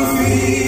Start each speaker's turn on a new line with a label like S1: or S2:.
S1: me.